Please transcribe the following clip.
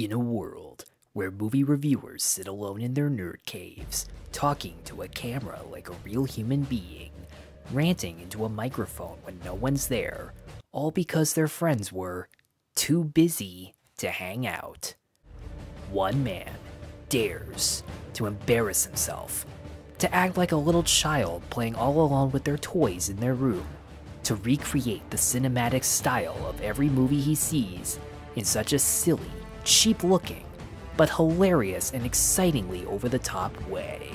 In a world where movie reviewers sit alone in their nerd caves, talking to a camera like a real human being, ranting into a microphone when no one's there, all because their friends were too busy to hang out. One man dares to embarrass himself, to act like a little child playing all alone with their toys in their room, to recreate the cinematic style of every movie he sees in such a silly, cheap looking, but hilarious and excitingly over the top way.